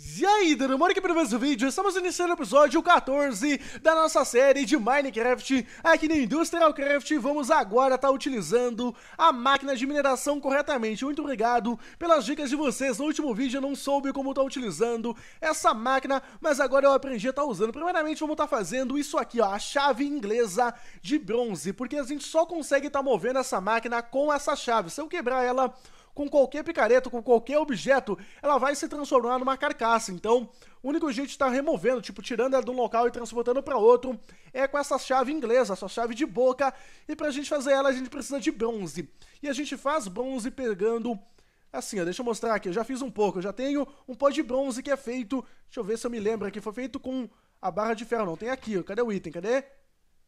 E aí, demora aqui para mais um vídeo, estamos iniciando o episódio 14 da nossa série de Minecraft aqui na Industrial Craft. Vamos agora estar tá utilizando a máquina de mineração corretamente, muito obrigado pelas dicas de vocês, no último vídeo eu não soube como estar tá utilizando essa máquina, mas agora eu aprendi a estar tá usando, primeiramente vamos estar tá fazendo isso aqui ó, a chave inglesa de bronze, porque a gente só consegue estar tá movendo essa máquina com essa chave, se eu quebrar ela com qualquer picareta, com qualquer objeto, ela vai se transformar numa carcaça. Então, o único jeito de estar removendo, tipo, tirando ela de um local e transportando para outro, é com essa chave inglesa, essa chave de boca. E pra gente fazer ela, a gente precisa de bronze. E a gente faz bronze pegando Assim, ó, deixa eu mostrar aqui, eu já fiz um pouco, eu já tenho um pó de bronze que é feito, deixa eu ver se eu me lembro aqui, foi feito com a barra de ferro, não, tem aqui, ó, cadê o item, cadê?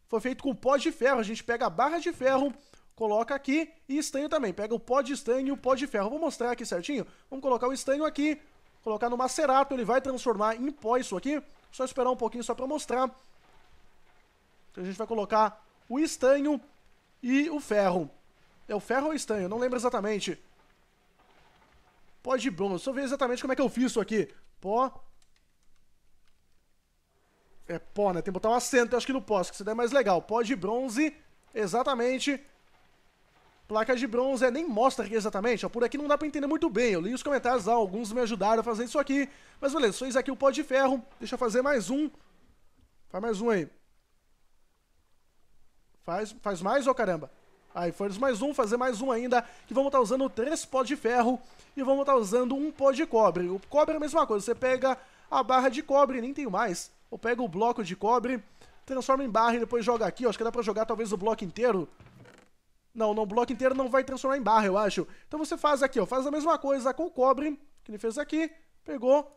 Foi feito com pó de ferro, a gente pega a barra de ferro, coloca aqui e estanho também. Pega o pó de estanho e o pó de ferro. Vou mostrar aqui certinho. Vamos colocar o estanho aqui, colocar no macerato, ele vai transformar em pó isso aqui. Só esperar um pouquinho só para mostrar. Então a gente vai colocar o estanho e o ferro. É o ferro ou estanho? Não lembro exatamente. Pó de bronze. Deixa eu ver exatamente como é que eu fiz isso aqui. Pó. É pó, né? Tem que botar um acento, acho que não posso, que isso daí é mais legal. Pó de bronze. Exatamente. Placa de bronze, é, nem mostra aqui exatamente, ó, por aqui não dá pra entender muito bem, eu li os comentários lá, alguns me ajudaram a fazer isso aqui, mas beleza, isso aqui o pó de ferro, deixa eu fazer mais um, faz mais um aí. Faz, faz mais, ô oh, caramba. Aí foi mais um, fazer mais um ainda, que vamos estar tá usando três pó de ferro e vamos estar tá usando um pó de cobre. O cobre é a mesma coisa, você pega a barra de cobre, nem tenho mais, ou pega o bloco de cobre, transforma em barra e depois joga aqui, ó, acho que dá pra jogar talvez o bloco inteiro, não, não, o bloco inteiro não vai transformar em barra, eu acho. Então você faz aqui, ó, faz a mesma coisa com o cobre, que ele fez aqui, pegou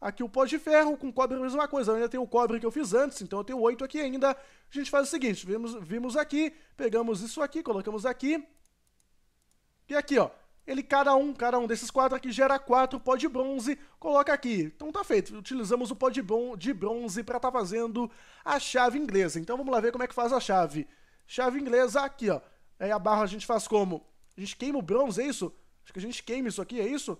aqui o pó de ferro, com cobre a mesma coisa. Eu ainda tenho o cobre que eu fiz antes, então eu tenho oito aqui ainda. A gente faz o seguinte, vimos, vimos aqui, pegamos isso aqui, colocamos aqui. E aqui, ó, ele cada um, cada um desses quatro aqui gera quatro pó de bronze, coloca aqui. Então tá feito, utilizamos o pó de, de bronze para estar tá fazendo a chave inglesa. Então vamos lá ver como é que faz a chave. Chave inglesa aqui, ó. Aí a barra a gente faz como? A gente queima o bronze, é isso? Acho que a gente queima isso aqui, é isso?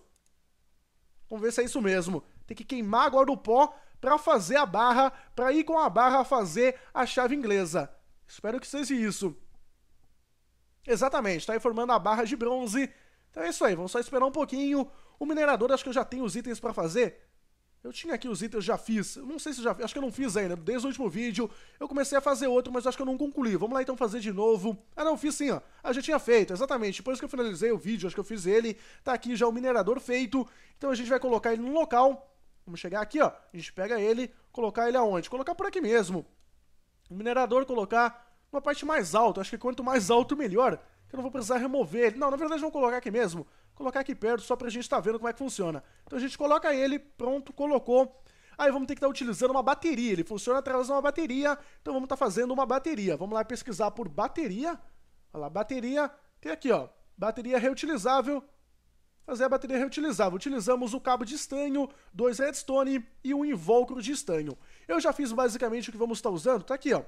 Vamos ver se é isso mesmo. Tem que queimar agora o pó para fazer a barra, para ir com a barra fazer a chave inglesa. Espero que seja isso. Exatamente, está aí formando a barra de bronze. Então é isso aí, vamos só esperar um pouquinho. O minerador, acho que eu já tenho os itens para fazer. Eu tinha aqui os itens, já fiz. Não sei se já acho que eu não fiz ainda. Desde o último vídeo eu comecei a fazer outro, mas acho que eu não concluí. Vamos lá então fazer de novo. Ah não, fiz sim, ó. Ah, já tinha feito, exatamente. Depois que eu finalizei o vídeo, acho que eu fiz ele. Tá aqui já o minerador feito. Então a gente vai colocar ele no local. Vamos chegar aqui, ó. A gente pega ele, colocar ele aonde? Colocar por aqui mesmo. O minerador colocar numa parte mais alta. Acho que quanto mais alto, melhor. Que eu não vou precisar remover ele. Não, na verdade vamos colocar aqui mesmo colocar aqui perto só pra gente estar tá vendo como é que funciona. Então a gente coloca ele, pronto, colocou. Aí vamos ter que estar tá utilizando uma bateria, ele funciona através de uma bateria, então vamos estar tá fazendo uma bateria. Vamos lá pesquisar por bateria. Olha lá, bateria, tem aqui ó, bateria reutilizável, fazer a bateria reutilizável. Utilizamos o cabo de estanho, dois redstone e um invólucro de estanho. Eu já fiz basicamente o que vamos estar usando, tá aqui ó.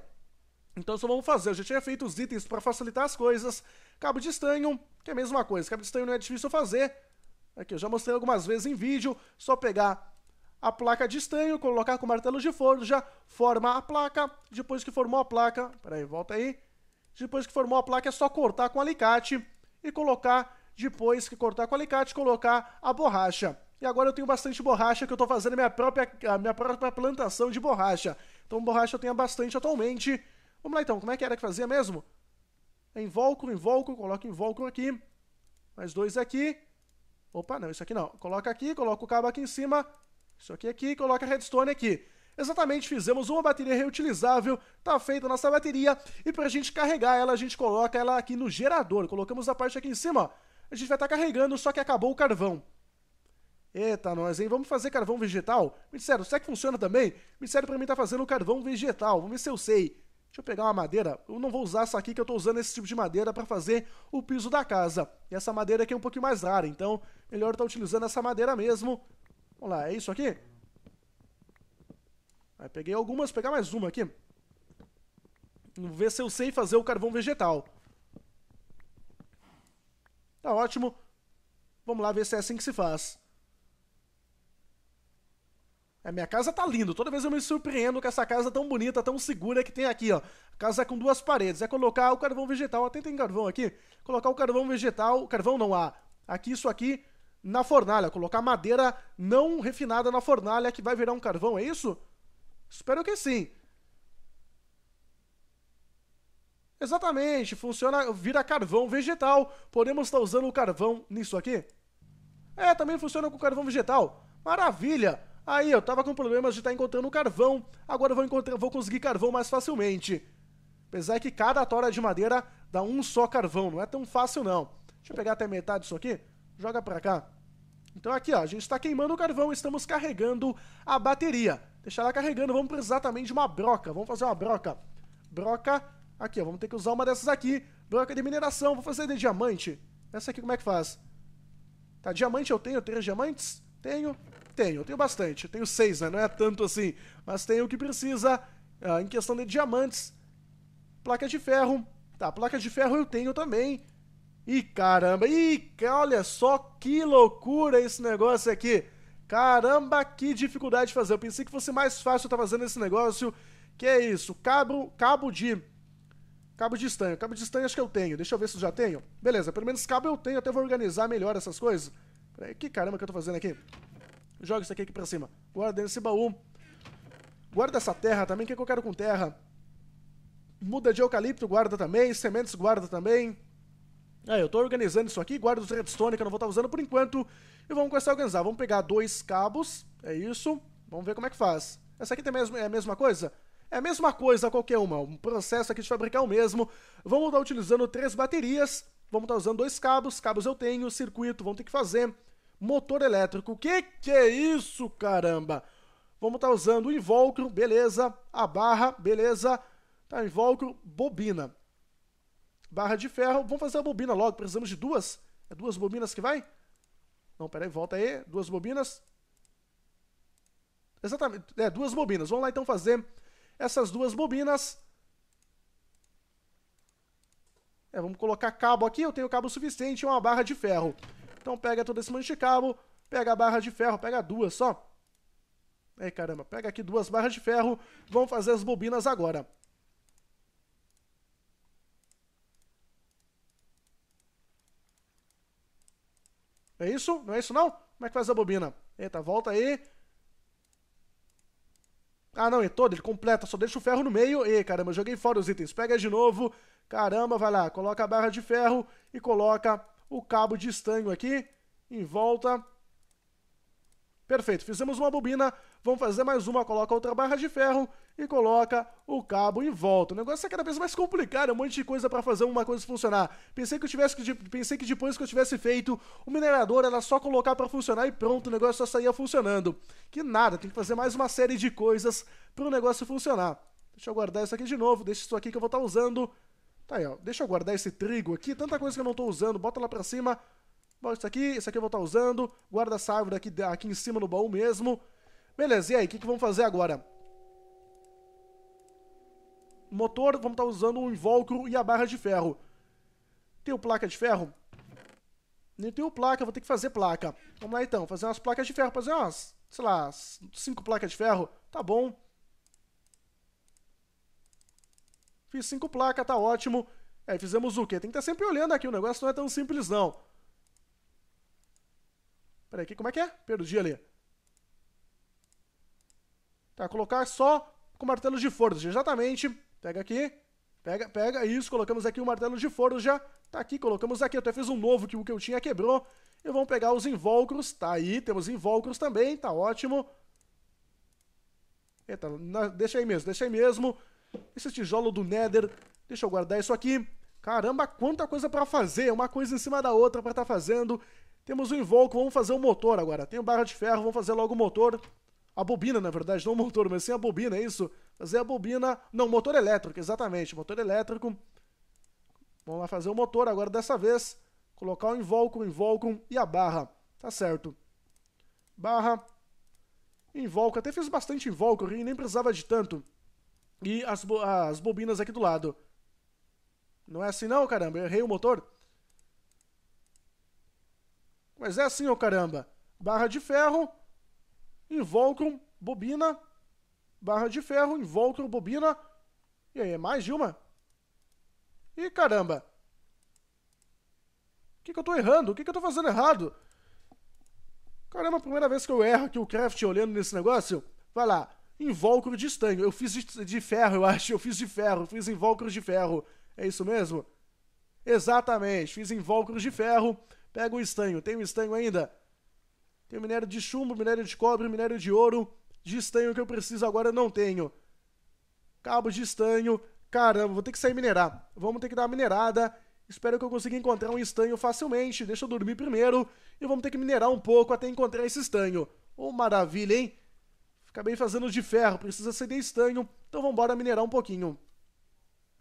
Então só vamos fazer, eu já tinha feito os itens para facilitar as coisas. Cabo de estanho, que é a mesma coisa, cabo de estanho não é difícil fazer. Aqui, eu já mostrei algumas vezes em vídeo, só pegar a placa de estanho, colocar com martelo de forja, forma a placa, depois que formou a placa, peraí, volta aí. Depois que formou a placa é só cortar com alicate e colocar, depois que cortar com alicate, colocar a borracha. E agora eu tenho bastante borracha que eu estou fazendo a minha própria, a minha própria plantação de borracha. Então borracha eu tenho bastante atualmente. Vamos lá então, como é que era que fazia mesmo? Invólucro, invólucro, coloca invólucro aqui. Mais dois aqui. Opa, não, isso aqui não. Coloca aqui, coloca o cabo aqui em cima. Isso aqui aqui, coloca a redstone aqui. Exatamente, fizemos uma bateria reutilizável, tá feita a nossa bateria, e pra gente carregar ela, a gente coloca ela aqui no gerador. Colocamos a parte aqui em cima. A gente vai estar tá carregando, só que acabou o carvão. Eita, nós, hein? Vamos fazer carvão vegetal? Me disseram, será que funciona também? Me disseram pra mim tá fazendo carvão vegetal. Vamos ver se eu sei. Deixa eu pegar uma madeira. Eu não vou usar essa aqui que eu estou usando esse tipo de madeira para fazer o piso da casa. E essa madeira aqui é um pouquinho mais rara, então melhor estar tá utilizando essa madeira mesmo. Vamos lá, é isso aqui? Aí peguei algumas, vou pegar mais uma aqui. Vamos ver se eu sei fazer o carvão vegetal. Tá ótimo. Vamos lá ver se é assim que se faz. A minha casa tá linda. Toda vez eu me surpreendo com essa casa tão bonita, tão segura que tem aqui, ó. Casa com duas paredes. É colocar o carvão vegetal. Até tem carvão aqui. Colocar o carvão vegetal. Carvão não há. Aqui, isso aqui, na fornalha. Colocar madeira não refinada na fornalha que vai virar um carvão, é isso? Espero que sim. Exatamente, funciona, vira carvão vegetal. Podemos estar usando o carvão nisso aqui? É, também funciona com carvão vegetal. Maravilha! Aí, eu tava com problemas de estar tá encontrando carvão, agora eu vou, encontrar, vou conseguir carvão mais facilmente. Apesar que cada tora de madeira dá um só carvão, não é tão fácil não. Deixa eu pegar até metade disso aqui, joga pra cá. Então aqui, ó, a gente está queimando o carvão, estamos carregando a bateria. Deixar ela carregando, vamos precisar também de uma broca, vamos fazer uma broca. Broca, aqui, ó, vamos ter que usar uma dessas aqui. Broca de mineração, vou fazer de diamante. Essa aqui como é que faz? Tá, diamante eu tenho, três diamantes? Tenho. Tenho, tenho bastante. Tenho seis, né? Não é tanto assim. Mas tenho o que precisa uh, em questão de diamantes. Placa de ferro. Tá, placa de ferro eu tenho também. Ih, caramba. Ih, olha só que loucura esse negócio aqui. Caramba, que dificuldade de fazer. Eu pensei que fosse mais fácil estar fazendo esse negócio. Que é isso? Cabo, cabo de... Cabo de estanho. Cabo de estanho acho que eu tenho. Deixa eu ver se eu já tenho. Beleza, pelo menos cabo eu tenho. Até vou organizar melhor essas coisas. Peraí, que caramba que eu tô fazendo aqui? Joga isso aqui, aqui pra cima. Guarda nesse baú. Guarda essa terra também. O que, que eu quero com terra? Muda de eucalipto, guarda também. Sementes, guarda também. Aí, eu tô organizando isso aqui. Guarda os redstone que eu não vou estar usando por enquanto. E vamos começar a organizar. Vamos pegar dois cabos. É isso. Vamos ver como é que faz. Essa aqui é a mesma coisa? É a mesma coisa qualquer uma. Um processo aqui de fabricar o mesmo. Vamos estar utilizando três baterias. Vamos estar usando dois cabos. Cabos eu tenho. Circuito, vamos ter que fazer motor elétrico. Que, que é isso, caramba? Vamos estar tá usando o invólucro, beleza. A barra, beleza. Tá, invólucro, bobina. Barra de ferro. Vamos fazer a bobina logo. Precisamos de duas. É duas bobinas que vai? Não, peraí, volta aí. Duas bobinas. Exatamente. É, duas bobinas. Vamos lá então fazer essas duas bobinas. É, vamos colocar cabo aqui. Eu tenho cabo suficiente e uma barra de ferro. Então pega todo esse monte de cabo, pega a barra de ferro, pega duas só. Aí, caramba, pega aqui duas barras de ferro, vamos fazer as bobinas agora. É isso? Não é isso não? Como é que faz a bobina? Eita, volta aí. Ah, não, é todo, ele completa, só deixa o ferro no meio. E caramba, joguei fora os itens. Pega de novo. Caramba, vai lá, coloca a barra de ferro e coloca o cabo de estanho aqui, em volta. Perfeito, fizemos uma bobina, vamos fazer mais uma, coloca outra barra de ferro e coloca o cabo em volta. O negócio é cada vez mais complicado, é um monte de coisa para fazer uma coisa funcionar. Pensei que eu tivesse que, pensei que depois que eu tivesse feito o minerador era só colocar para funcionar e pronto, o negócio só saía funcionando. Que nada, tem que fazer mais uma série de coisas para o negócio funcionar. Deixa eu guardar isso aqui de novo, deixa isso aqui que eu vou estar tá usando Tá aí, ó. Deixa eu guardar esse trigo aqui. Tanta coisa que eu não tô usando. Bota lá pra cima. Bota isso aqui. Isso aqui eu vou estar tá usando. Guarda essa árvore aqui, aqui em cima no baú mesmo. Beleza, e aí? O que, que vamos fazer agora? Motor, vamos estar tá usando o invólucro e a barra de ferro. Tem o placa de ferro? Nem tenho placa, vou ter que fazer placa. Vamos lá então, fazer umas placas de ferro. Fazer umas, sei lá, cinco placas de ferro. Tá bom. Fiz cinco placas, tá ótimo. Aí fizemos o quê? Tem que estar tá sempre olhando aqui, o negócio não é tão simples não. Peraí, aqui, como é que é? Perdi ali. Tá, colocar só com martelo de forja, exatamente. Pega aqui, pega, pega, isso, colocamos aqui o martelo de forja. Tá aqui, colocamos aqui, até fiz um novo que o que eu tinha quebrou. E vamos pegar os invólucros, tá aí, temos invólucros também, tá ótimo. Eita, deixa aí mesmo, deixa aí mesmo. Esse tijolo do Nether, deixa eu guardar isso aqui. Caramba, quanta coisa para fazer, uma coisa em cima da outra para estar tá fazendo. Temos o invólucro, vamos fazer o motor agora. Tem o barra de ferro, vamos fazer logo o motor. A bobina, na verdade, não o motor, mas sim a bobina, é isso? Fazer a bobina... Não, motor elétrico, exatamente, motor elétrico. Vamos lá fazer o motor agora dessa vez. Colocar o invólucro, o invólucro e a barra. Tá certo. Barra. Invólucro. Até fiz bastante invólucro e nem precisava de tanto e as, bo as bobinas aqui do lado. Não é assim não, caramba, eu errei o motor. Mas é assim, ô caramba. Barra de ferro invólucro, bobina, barra de ferro, invólucro, bobina. E aí, é mais de uma? Ih, caramba! O que, que eu tô errando? O que, que eu tô fazendo errado? Caramba, a primeira vez que eu erro aqui o craft olhando nesse negócio. Vai lá, invólucro de estanho. Eu fiz de, ferro, eu acho. Eu fiz de ferro, fiz invólucro de ferro. É isso mesmo? Exatamente, fiz invólucros de ferro. Pega o estanho. Tem o estanho ainda? Tem minério de chumbo, minério de cobre, minério de ouro. De estanho que eu preciso agora não tenho. Cabo de estanho. Caramba, vou ter que sair minerar. Vamos ter que dar uma minerada. Espero que eu consiga encontrar um estanho facilmente. Deixa eu dormir primeiro. E vamos ter que minerar um pouco até encontrar esse estanho. Oh, maravilha, hein? Acabei fazendo de ferro, precisa ser de estanho. Então vamos minerar um pouquinho.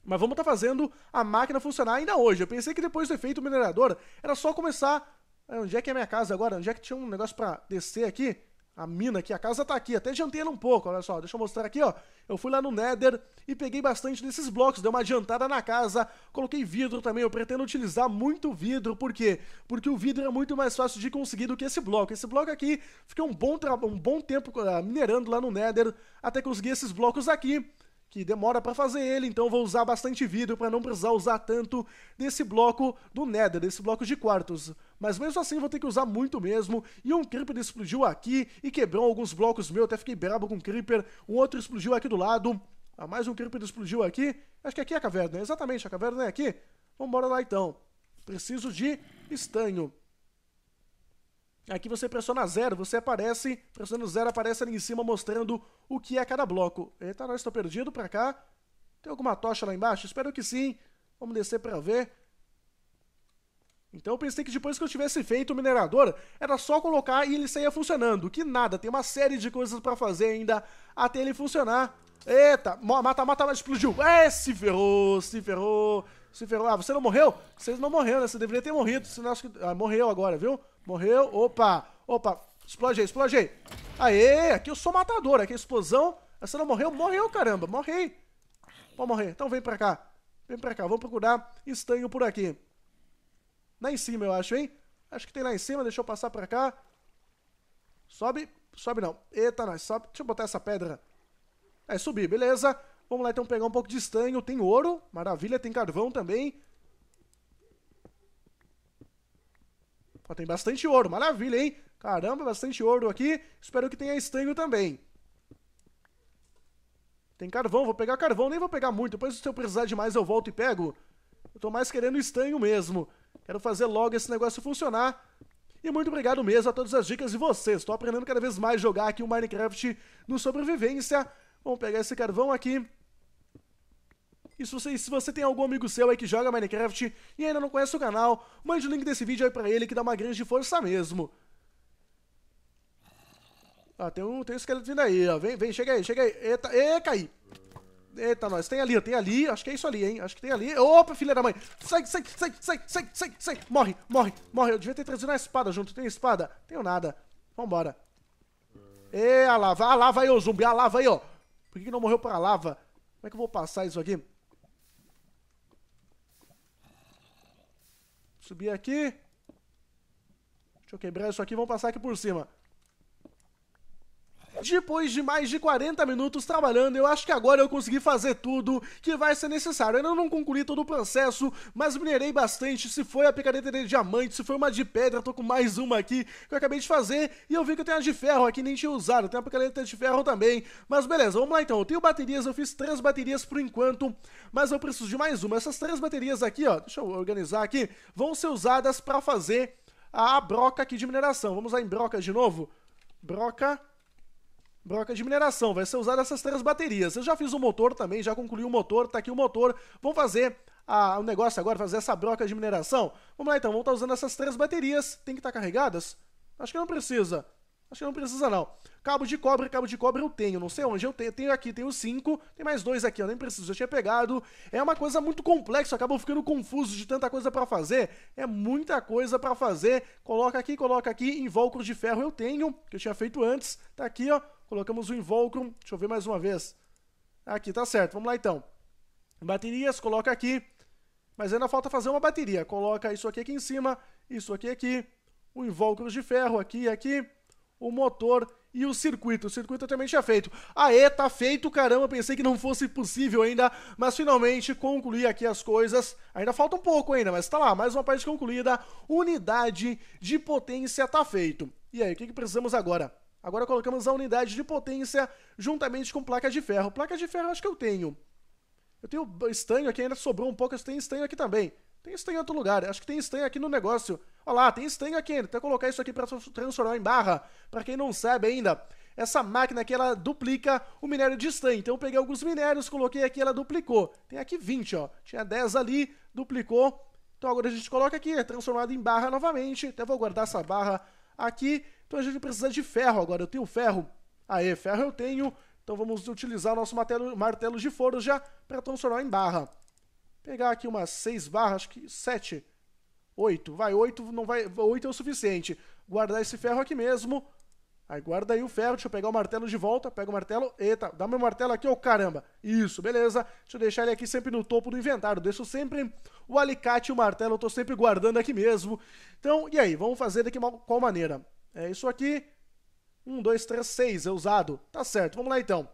Mas vamos estar tá fazendo a máquina funcionar ainda hoje. Eu pensei que depois do efeito minerador era só começar. Onde é que é a minha casa agora? Onde é que tinha um negócio para descer aqui? A mina aqui, a casa tá aqui. Até jantei ela um pouco, olha só. Deixa eu mostrar aqui, ó. Eu fui lá no Nether e peguei bastante desses blocos. Dei uma adiantada na casa. Coloquei vidro também. Eu pretendo utilizar muito vidro. Por quê? Porque o vidro é muito mais fácil de conseguir do que esse bloco. Esse bloco aqui, fiquei um bom, um bom tempo uh, minerando lá no Nether até conseguir esses blocos aqui que demora para fazer ele, então vou usar bastante vidro para não precisar usar tanto desse bloco do Nether, desse bloco de quartos. Mas mesmo assim vou ter que usar muito mesmo, e um Creeper explodiu aqui e quebrou alguns blocos meus, até fiquei brabo com o Creeper, um outro explodiu aqui do lado, ah, mais um Creeper explodiu aqui, acho que aqui é a caverna, exatamente, a caverna é aqui. Vambora lá então. Preciso de estanho. Aqui você pressiona zero, você aparece, pressionando zero aparece ali em cima mostrando o que é cada bloco. Eita, nós estou perdido pra cá. Tem alguma tocha lá embaixo? Espero que sim. Vamos descer pra ver. Então eu pensei que depois que eu tivesse feito o minerador, era só colocar e ele saía funcionando. Que nada, tem uma série de coisas pra fazer ainda até ele funcionar. Eita, mata, mata, explodiu. É, se ferrou, se ferrou, se ferrou. Ah, você não morreu? Você não morreu, né? Você deveria ter morrido, senão. Ah, morreu agora, viu? Morreu. Opa, opa. Explode aí, explode aí. Aê, aqui eu sou matador. Aqui a explosão. Você não morreu? Morreu, caramba. Morri. Pode morrer. Então vem pra cá. Vem pra cá. Vamos procurar estanho por aqui. Lá em cima, eu acho, hein? Acho que tem lá em cima. Deixa eu passar pra cá. Sobe. Sobe não. Eita, nós. Sobe. Deixa eu botar essa pedra. É, subir. Beleza. Vamos lá então pegar um pouco de estanho. Tem ouro. Maravilha. Tem carvão também. Ó, tem bastante ouro, maravilha, hein? Caramba, bastante ouro aqui. Espero que tenha estanho também. Tem carvão, vou pegar carvão, nem vou pegar muito. Depois, se eu precisar de mais, eu volto e pego. Eu tô mais querendo estanho mesmo. Quero fazer logo esse negócio funcionar. E muito obrigado mesmo a todas as dicas de vocês. Estou aprendendo cada vez mais jogar aqui o Minecraft no sobrevivência. Vamos pegar esse carvão aqui. E se você, se você tem algum amigo seu aí que joga Minecraft e ainda não conhece o canal, mande o link desse vídeo aí pra ele que dá uma grande força mesmo. Ah, tem um, tem um esqueleto vindo aí, ó. Vem, vem, chega aí, chega aí. Eita, e caí. Eita, nós. Tem ali, tem ali. Acho que é isso ali, hein? Acho que tem ali. Opa, filha da mãe. Sai, sai, sai, sai, sai, sai, sai. Morre, morre, morre. Eu devia ter trazido uma espada junto. Tem espada? Tenho nada. Vambora. E a lava. A lava aí, ô zumbi. A lava aí, ó. Por que, que não morreu pra lava? Como é que eu vou passar isso aqui? Subir aqui. Deixa eu quebrar isso aqui, vamos passar aqui por cima. Depois de mais de 40 minutos trabalhando, eu acho que agora eu consegui fazer tudo que vai ser necessário. Eu ainda não concluí todo o processo, mas minerei bastante. Se foi a picareta de diamante, se foi uma de pedra, tô com mais uma aqui que eu acabei de fazer. E eu vi que eu tenho a de ferro aqui, nem tinha usado. Tem a picareta de ferro também. Mas beleza, vamos lá então. Eu tenho baterias, eu fiz três baterias por enquanto, mas eu preciso de mais uma. Essas três baterias aqui, ó, deixa eu organizar aqui, vão ser usadas para fazer a broca aqui de mineração. Vamos lá em broca de novo. Broca Broca de mineração, vai ser usada essas três baterias. Eu já fiz o motor também, já concluí o motor, tá aqui o motor. Vamos fazer a, o negócio agora, fazer essa broca de mineração? Vamos lá então, vamos estar tá usando essas três baterias. Tem que estar tá carregadas? Acho que não precisa. Acho que não precisa não. Cabo de cobre, cabo de cobre eu tenho, não sei onde eu tenho. Tenho aqui, tenho cinco, tem mais dois aqui, eu nem preciso, já tinha pegado. É uma coisa muito complexa, acabo ficando confuso de tanta coisa para fazer. É muita coisa para fazer. Coloca aqui, coloca aqui, invólucro de ferro eu tenho, que eu tinha feito antes. Tá aqui, ó. Colocamos o invólucro. Deixa eu ver mais uma vez. Aqui, tá certo. Vamos lá então. Baterias, coloca aqui. Mas ainda falta fazer uma bateria. Coloca isso aqui aqui em cima, isso aqui aqui. O invólucro de ferro aqui e aqui. O motor e o circuito. O circuito também tinha feito. Aê, tá feito, caramba, pensei que não fosse possível ainda, mas finalmente concluí aqui as coisas. Ainda falta um pouco ainda, mas tá lá, mais uma parte concluída. Unidade de potência tá feito. E aí, o que, que precisamos agora? Agora colocamos a unidade de potência juntamente com placa de ferro. Placa de ferro acho que eu tenho. Eu tenho estanho aqui, ainda sobrou um pouco, eu tenho estanho aqui também. Tem estanho em outro lugar, acho que tem estanho aqui no negócio. Olha lá, tem estanho aqui ainda. Até colocar isso aqui para transformar em barra. Para quem não sabe ainda, essa máquina aqui, ela duplica o minério de estanho. Então eu peguei alguns minérios, coloquei aqui, ela duplicou. Tem aqui 20, ó. Tinha 10 ali, duplicou. Então agora a gente coloca aqui, é transformado em barra novamente. Até vou guardar essa barra aqui. Então a gente precisa de ferro agora. Eu tenho ferro. Aê, ferro eu tenho. Então vamos utilizar o nosso martelo, martelo de forja para transformar em barra. Pegar aqui umas 6 barras, acho que 7, 8. Vai, 8 não vai, 8 é o suficiente. Guardar esse ferro aqui mesmo. Aí guarda aí o ferro, deixa eu pegar o martelo de volta, pega o martelo, eita, dá meu martelo aqui, ô oh, caramba. Isso, beleza. Deixa eu deixar ele aqui sempre no topo do inventário, deixo sempre o alicate e o martelo, eu tô sempre guardando aqui mesmo. Então, e aí, vamos fazer daqui qual maneira? É isso aqui, 1, 2, 3, 6 é usado, tá certo, vamos lá então.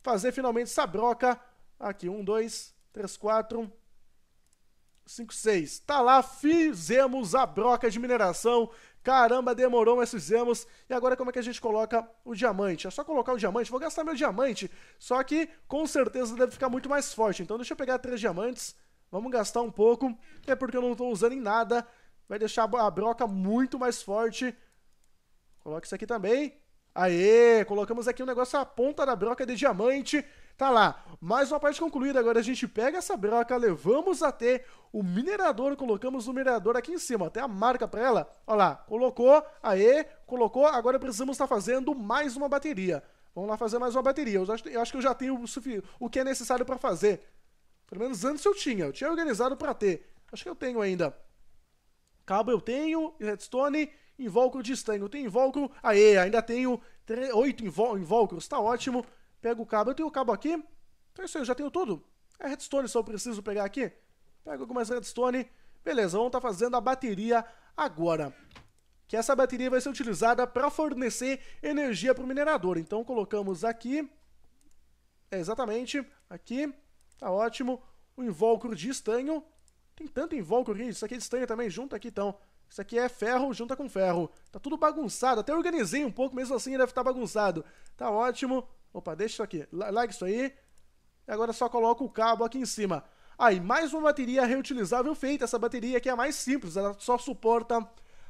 Fazer finalmente essa broca, aqui, 1, 2, 3, 4, 5, 6. Tá lá, fizemos a broca de mineração. Caramba, demorou, mas fizemos. E agora como é que a gente coloca o diamante? É só colocar o diamante. Vou gastar meu diamante, só que com certeza deve ficar muito mais forte. Então deixa eu pegar três diamantes. Vamos gastar um pouco, é porque eu não estou usando em nada. Vai deixar a broca muito mais forte. Coloca isso aqui também. Aê, colocamos aqui um negócio a ponta da broca de diamante. Tá lá, mais uma parte concluída. Agora a gente pega essa broca, levamos até o minerador, colocamos o minerador aqui em cima, até a marca para ela. Olha lá, colocou, aê, colocou. Agora precisamos estar tá fazendo mais uma bateria. Vamos lá fazer mais uma bateria. Eu, acho, eu acho que eu já tenho o, o que é necessário para fazer. Pelo menos antes eu tinha, eu tinha organizado para ter. Acho que eu tenho ainda. Cabo eu tenho, redstone, invólucro de estanho. Tenho invólucro, aê, ainda tenho 8 invólucros, tá ótimo. Pego o cabo. Eu tenho o cabo aqui. Então é isso aí, eu já tenho tudo. É redstone, só eu preciso pegar aqui. Pego algumas redstone. Beleza, vamos estar tá fazendo a bateria agora. Que essa bateria vai ser utilizada para fornecer energia para o minerador. Então colocamos aqui. É exatamente, aqui. Tá ótimo. O invólucro de estanho. Tem tanto invólucro aqui. Isso aqui é de estanho também, junta aqui então. Isso aqui é ferro, junta com ferro. Tá tudo bagunçado. Até organizei um pouco, mesmo assim deve estar tá bagunçado. Tá ótimo. Opa, deixa isso aqui. Larga isso aí. E agora só coloco o cabo aqui em cima. Aí, mais uma bateria reutilizável feita. Essa bateria aqui é a mais simples. Ela só suporta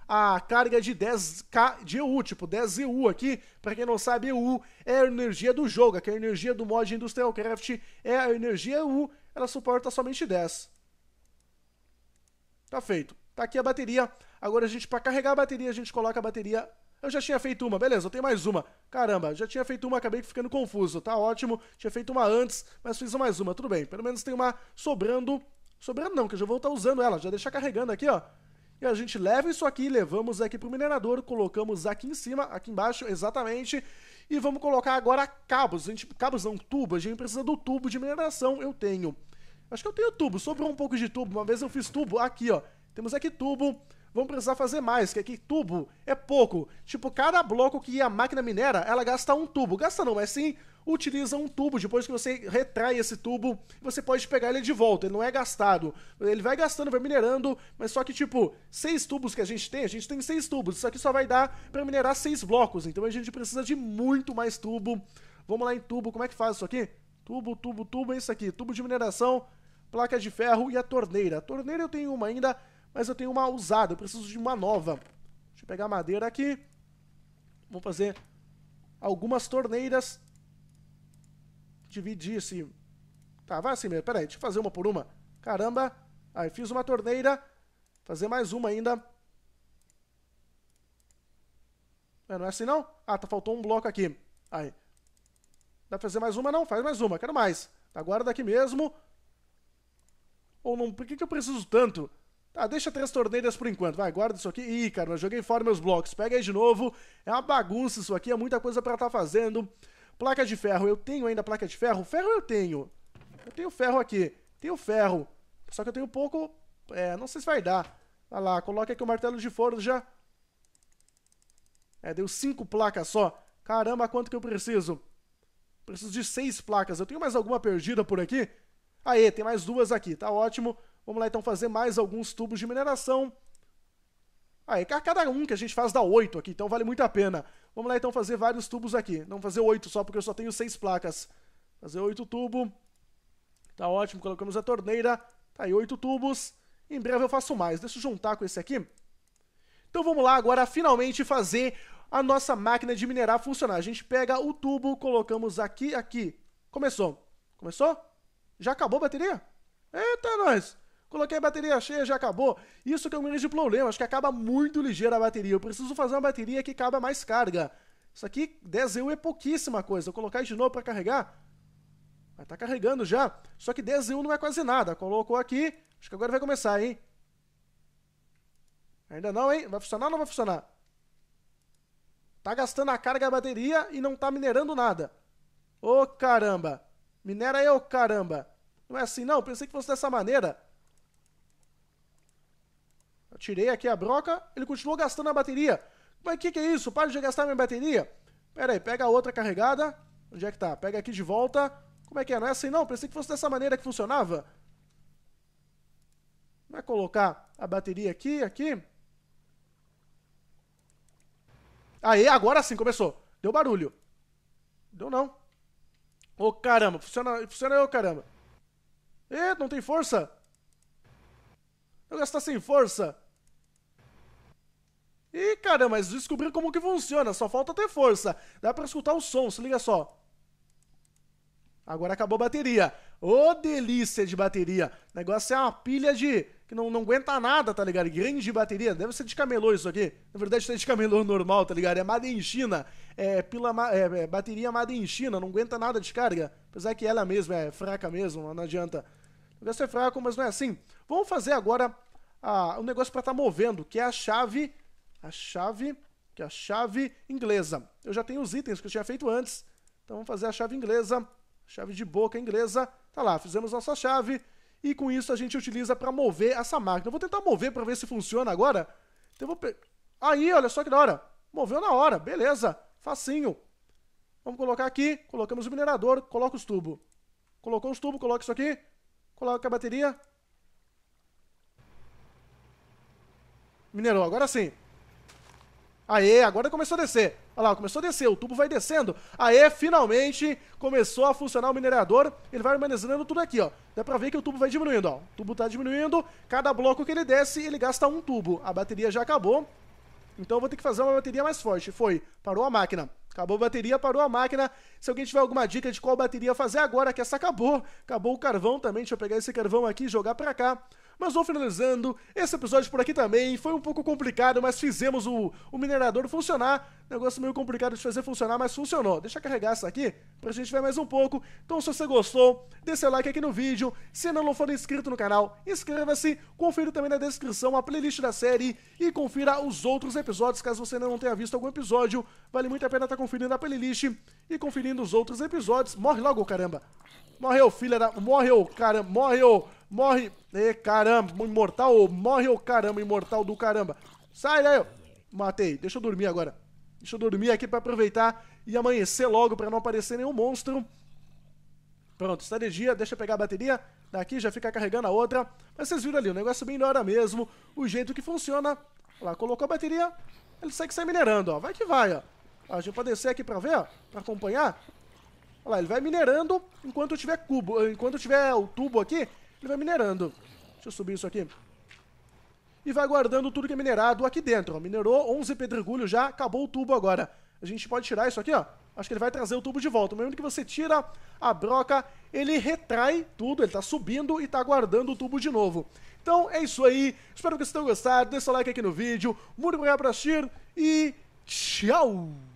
a carga de 10K de EU, tipo 10 EU aqui. Para quem não sabe, EU é a energia do jogo. É a energia do mod Industrial Craft é a energia EU. Ela suporta somente 10. Tá feito. Tá aqui a bateria. Agora a gente, para carregar a bateria, a gente coloca a bateria eu já tinha feito uma, beleza, eu tenho mais uma. Caramba, já tinha feito uma, acabei ficando confuso. Tá ótimo, tinha feito uma antes, mas fiz mais uma, tudo bem. Pelo menos tem uma sobrando. Sobrando não, que eu já vou estar usando ela, já deixar carregando aqui, ó. E a gente leva isso aqui, levamos aqui pro minerador, colocamos aqui em cima, aqui embaixo, exatamente. E vamos colocar agora cabos. A gente, cabos não, tubo. A gente precisa do tubo de mineração. Eu tenho. Acho que eu tenho tubo. Sobrou um pouco de tubo. Uma vez eu fiz tubo. Aqui, ó. Temos aqui tubo vão precisar fazer mais, que aqui tubo é pouco. Tipo, cada bloco que a máquina minera, ela gasta um tubo. Gasta não, mas sim utiliza um tubo. Depois que você retrai esse tubo, você pode pegar ele de volta. Ele não é gastado. Ele vai gastando, vai minerando, mas só que, tipo, seis tubos que a gente tem, a gente tem seis tubos. Isso aqui só vai dar para minerar seis blocos. Então a gente precisa de muito mais tubo. Vamos lá em tubo. Como é que faz isso aqui? Tubo, tubo, tubo, é isso aqui. Tubo de mineração, placa de ferro e a torneira. A torneira eu tenho uma ainda mas eu tenho uma usada, eu preciso de uma nova. Deixa eu pegar madeira aqui. Vamos fazer algumas torneiras. Dividir esse... Tá, vai assim mesmo. Pera aí, deixa eu fazer uma por uma. Caramba. Aí, fiz uma torneira. Fazer mais uma ainda. É, não é assim não? Ah, tá, faltou um bloco aqui. Aí. Dá pra fazer mais uma? Não, faz mais uma. Quero mais. Agora daqui mesmo. Ou não... Por que, que eu preciso tanto? Tá, deixa três torneiras por enquanto. Vai, guarda isso aqui. Ih, cara, eu joguei fora meus blocos. Pega aí de novo. É uma bagunça isso aqui, é muita coisa pra estar tá fazendo. Placa de ferro. Eu tenho ainda placa de ferro? Ferro eu tenho. Eu tenho ferro aqui. Tenho ferro. Só que eu tenho pouco... É, não sei se vai dar. Vai lá, coloca aqui o martelo de forno já. É, deu cinco placas só. Caramba, quanto que eu preciso? Preciso de seis placas. Eu tenho mais alguma perdida por aqui? Aê, tem mais duas aqui, tá ótimo. Vamos lá então fazer mais alguns tubos de mineração. Aí, cada um que a gente faz dá oito aqui, então vale muito a pena. Vamos lá então fazer vários tubos aqui. Não fazer oito só, porque eu só tenho seis placas. Fazer oito tubos. Tá ótimo, colocamos a torneira. Tá aí, oito tubos. Em breve eu faço mais. Deixa eu juntar com esse aqui. Então vamos lá agora finalmente fazer a nossa máquina de minerar funcionar. A gente pega o tubo, colocamos aqui, aqui. Começou. Começou? Já acabou a bateria? Eita, nós! Coloquei a bateria cheia, já acabou. Isso que é um grande problema, acho que acaba muito ligeira a bateria. Eu preciso fazer uma bateria que caba mais carga. Isso aqui, 10 EU é pouquíssima coisa. Eu colocar de novo para carregar, vai estar tá carregando já. Só que 10 EU não é quase nada. Colocou aqui, acho que agora vai começar, hein? Ainda não, hein? Vai funcionar ou não vai funcionar? Tá gastando a carga da bateria e não tá minerando nada. Ô caramba! Minera oh, caramba! Não é assim não, pensei que fosse dessa maneira. Eu tirei aqui a broca, ele continuou gastando a bateria. Mas o que, que é isso? Para de gastar minha bateria. Pera aí, pega a outra carregada. Onde é que tá? Pega aqui de volta. Como é que é? Não é assim não? Pensei que fosse dessa maneira que funcionava. Vai colocar a bateria aqui, aqui. Aí, agora sim, começou. Deu barulho. Deu não. Ô, oh, caramba. Funciona, funciona ô, caramba. Ê, não tem força. Eu gastar sem força. Ih, caramba, mas descobri como que funciona, só falta ter força. Dá pra escutar o som, se liga só. Agora acabou a bateria. Ô, oh, delícia de bateria. O negócio é uma pilha de... que não, não aguenta nada, tá ligado? Grande bateria. Deve ser de camelô isso aqui. Na verdade, é de camelô normal, tá ligado? É made in China. É, pila, é, é, bateria made in China, não aguenta nada de carga. Apesar que ela mesma é fraca mesmo, não adianta. O negócio é fraco, mas não é assim. Vamos fazer agora o um negócio para estar tá movendo, que é a chave a chave, que é a chave inglesa. Eu já tenho os itens que eu tinha feito antes, então vamos fazer a chave inglesa, chave de boca inglesa. Tá lá, fizemos nossa chave e com isso a gente utiliza para mover essa máquina. Eu vou tentar mover para ver se funciona agora. Então vou pe... Aí, olha só que da hora. Moveu na hora, beleza, facinho. Vamos colocar aqui, colocamos o minerador, coloca os tubos. Colocou os tubos, coloca isso aqui, coloca a bateria. Minerou, agora sim. Aê, agora começou a descer. Olha lá, começou a descer, o tubo vai descendo. Aê, finalmente começou a funcionar o minerador. Ele vai harmonizando tudo aqui, ó. Dá pra ver que o tubo vai diminuindo, ó. O tubo tá diminuindo. Cada bloco que ele desce, ele gasta um tubo. A bateria já acabou. Então eu vou ter que fazer uma bateria mais forte. Foi, parou a máquina. Acabou a bateria, parou a máquina. Se alguém tiver alguma dica de qual bateria fazer agora, que essa acabou. Acabou o carvão também. Deixa eu pegar esse carvão aqui e jogar pra cá. Mas vou finalizando esse episódio por aqui também. Foi um pouco complicado, mas fizemos o, o minerador funcionar. Negócio meio complicado de fazer funcionar, mas funcionou. Deixa eu carregar essa aqui pra gente ver mais um pouco. Então, se você gostou, dê seu like aqui no vídeo. Se ainda não for inscrito no canal, inscreva-se. Confira também na descrição a playlist da série e confira os outros episódios, caso você ainda não tenha visto algum episódio. Vale muito a pena estar tá conferindo a playlist e conferindo os outros episódios. Morre logo, caramba. Morreu, filha da... Morreu, caramba. Morreu. Morre. E caramba, imortal. Morre o caramba, imortal do caramba. Sai daí. Matei. Deixa eu dormir agora. Deixa eu dormir aqui pra aproveitar e amanhecer logo pra não aparecer nenhum monstro. Pronto, está de dia. Deixa eu pegar a bateria. Daqui já fica carregando a outra. Mas vocês viram ali, o negócio bem da hora mesmo. O jeito que funciona. Olha lá, colocou a bateria. Ele segue sai minerando, ó. Vai que vai, ó. A gente pode descer aqui pra ver, ó. Pra acompanhar. Olha lá, ele vai minerando enquanto tiver cubo. Enquanto tiver o tubo aqui, ele vai minerando. Deixa eu subir isso aqui. E vai guardando tudo que é minerado aqui dentro. Minerou 11 pedregulhos já, acabou o tubo agora. A gente pode tirar isso aqui, ó. Acho que ele vai trazer o tubo de volta. No momento que você tira a broca, ele retrai tudo, ele tá subindo e tá guardando o tubo de novo. Então é isso aí. Espero que vocês tenham gostado. Deixa o like aqui no vídeo. Muito obrigado por assistir e tchau!